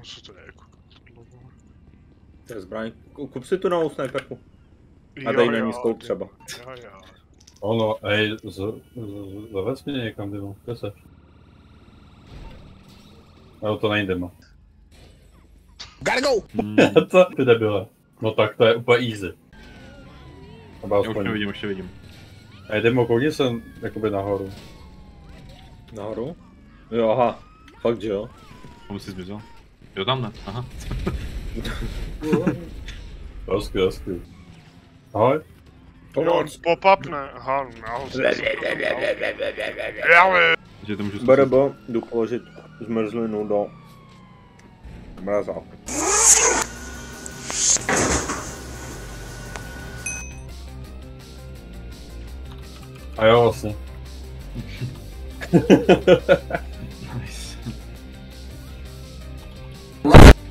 No co to je jako? To je zbraň. Ku- Kup si tu novou snajperku. A dej na jo, ní scope třeba. Jo, jo. Ono, ej, z, z, zavez mě někam, Dimo, kde seš? Jo, to nejde, no. Gotta go! Hmm, Co? Ty debile. No tak to je úplně easy. Já už aspoň. nevidím, už nevidím. Ej, Dimo, koukni se jakoby nahoru. Nahoru? Jo, aha. Fakt, že jo. Komu jsi zmizel? Jo, tam ne, aha. Hezky, hezky. Ahoj. Jo, Pomoc. pop-up ne, aha, no. Ale, Že to můžu zkusit. Berebo, jdu položit zmrzlinu do mrazáku. A jo, vlastně.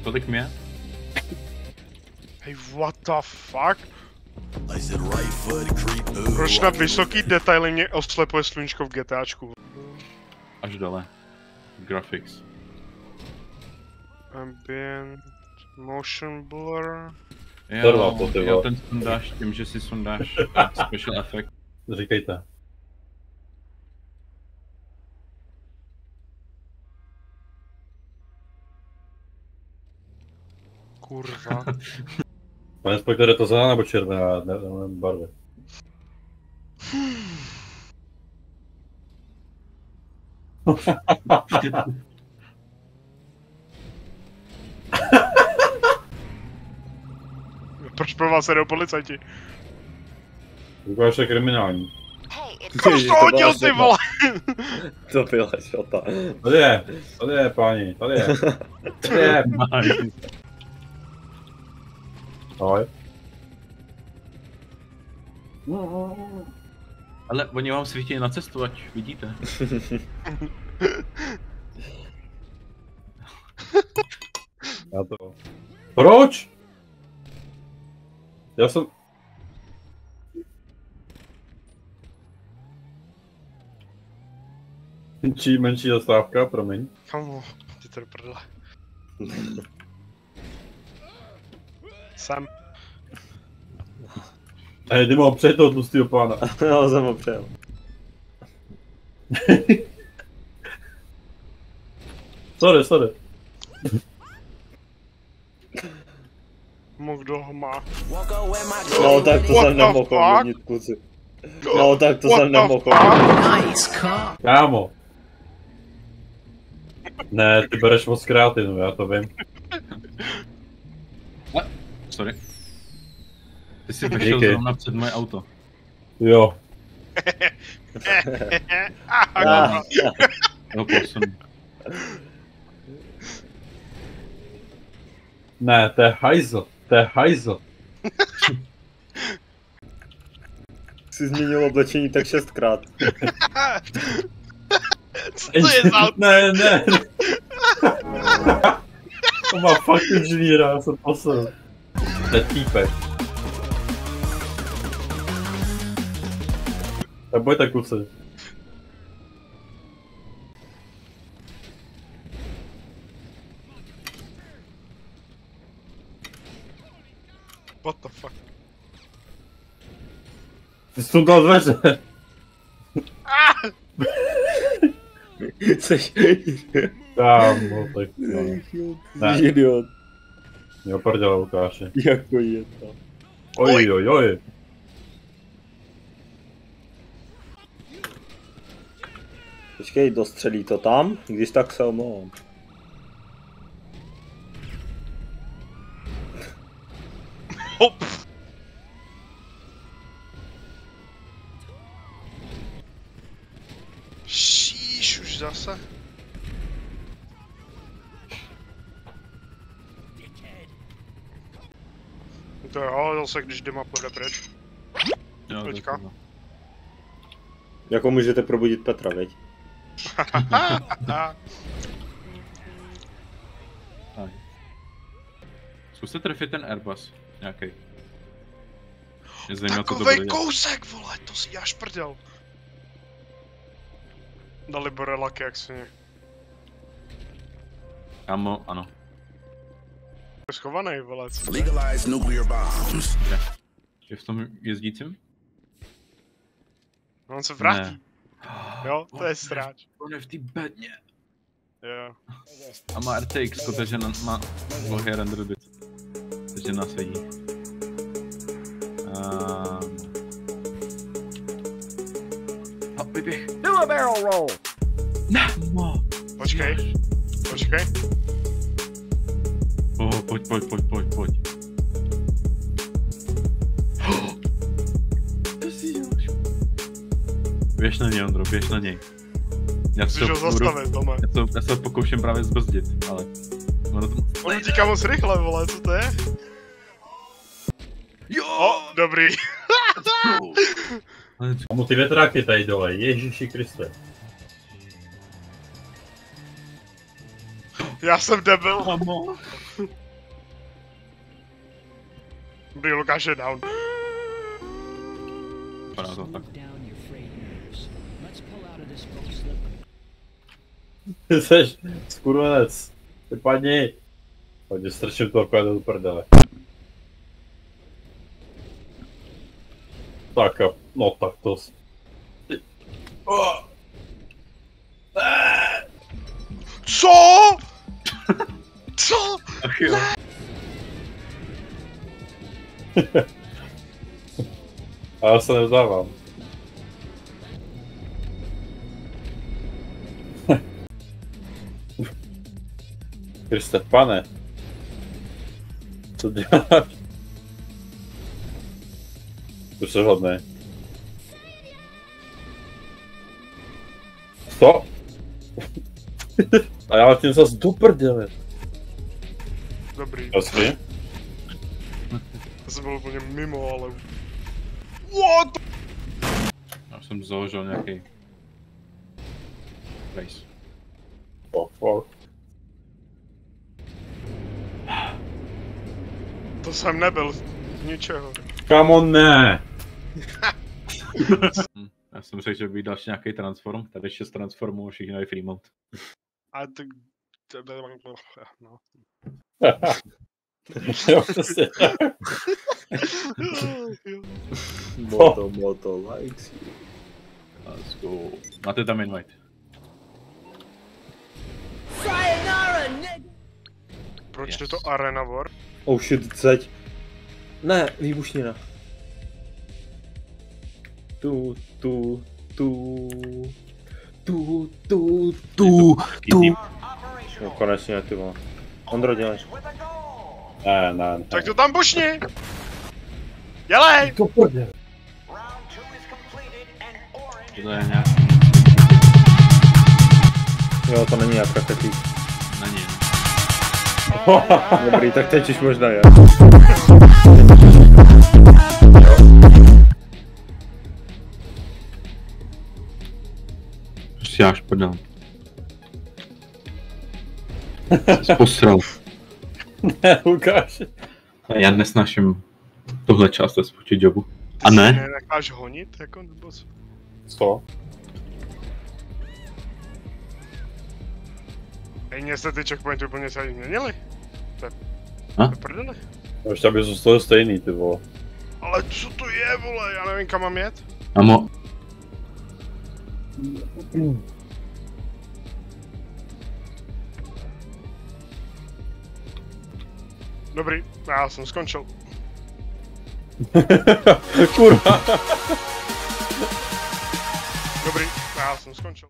Tolik mě? hej, what the fuck? I said right foot creep. Ooh, Proč na vysoký detaily mě oslepuje sluníčko v GTAčku? Až dole. Graphics. Ambient, motion blur. Dorval to, ty jo, vole. ten sundáš tím, že si sundáš special effect. Říkejte. Kurva. Pane inspektore, to zelená nebo červená ne, ne, barvy? Proč pro vás jdou policajti? Ukáž je kriminální. Proč to hodil ty vole? To byla šota. Tady je, tady je, páni, tady je. Tady je. Nice. Ahoj. Ale oni vám svítí na cestu, ať vidíte. Já to... Proč? Já jsem... Menší, menší zastávka, promiň. Kamu, ty to do prdele. Sam. Hej, Dimo, přeji toho tlustýho pána. Já jsem ho přejel. Sorry, sorry. Mu kdo ho má. No tak to What jsem nemohl ovlivnit, kluci. No tak to What jsem nemohl ovlivnit. Kámo. Ne, ty bereš moc kreatinu, já to vím. Sorry. Ty jsi vešel Díky. zrovna před moje auto. Jo. Aha, Jo, posun. Ne, to je hajzl, to je hajzl. Jsi změnil oblečení tak šestkrát. Co to je za... Ne, ne. to má fakt inženýra, já jsem posel. To je týpek. Nebojte kusy. What the fuck? Ty jsi sundal dveře. Jseš... Kámo, tak no. Ne. Idiot. Jo, prdele, Lukáši. Jako je to. Oj, oj, oj. Počkej, dostřelí to tam? Když tak se omlouvám. Hop! Šíš, už zase. To jo, zase když Dima půjde pryč. Jo, Teďka. Jako můžete probudit Petra, veď? Zkuste trefit ten Airbus. Nějaký. Mě zajímá, co to bude dělat. kousek, vole, to si já šprdel. Dali borelaky, jak si Kámo, ano. Schovaný, vole, co to je? Legalize nuclear bombs. Je v tom jezdícím? No, On se vrátí. Ne. Jo, to je stráč. On je v té bedně. Jo. A má RTX, takže na, má dlouhý render bit. Takže nás vidí. Um... A vyběh. Do a barrel roll. Ne, no. Počkej, počkej. Oh, pojď, pojď, pojď, pojď, pojď. Běž na něj, Ondro, běž na něj. Já se, ho budu, zastavit, Tome. já, se, já se ho pokouším právě zbrzdit, ale... Ono to... On utíká moc rychle, vole, co to je? Jo! O, dobrý. A mu ty větráky tady dole, Ježíši Kriste. Já jsem debil. Mamo. Dobrý, Lukáš je down. Vypadá to tak. down your frayed nerves. Let's pull out of this book slip. Ty seš skurvenec. Ty padni. Pojď, strčím torpédo do prdele. Tak a, no tak Kriste, pane. Co děláš? To se hodný. Co? A já tím zase do prdele. Dobrý. Asi? To jsem byl úplně mimo, ale... What? Já jsem založil nějaký... Race. To jsem nebyl. Ničeho. Come on, ne! Hm. Já jsem řekl, že by další nějaký transform, tady šest transformů a všichni dají Fremont. A ty... No. jo, přesně. Moto, moto, likes you. Let's go. Máte tam invite. Proč Yes. je to Arena War? Oh shit, zeď. Ne, výbušnina. Tu, tu, tu, tu, tu, tu, tu. No konečně, ty vole. Ondro, dělej. Ne, ne, ne. Tak to tam bušni! Dělej! to prdě. To je nějaký... Jo, to není jak raketlík. Dobrý, tak teď už možná je. Prostě já šprdám. Jsi Posral. ne, Lukáš. Já nesnáším tohle část ve spotě jobu. A ne? Nenecháš honit, jako, nebo co? Co? Ej, mě se ty checkpointy úplně celý změnily. To je... A? Prdele. Ještě aby zůstalo stejný, ty vole. Ale co to je, vole? Já nevím, kam mám jet. Amo, Dobrý, já jsem skončil. Kurva. Dobrý, já jsem skončil.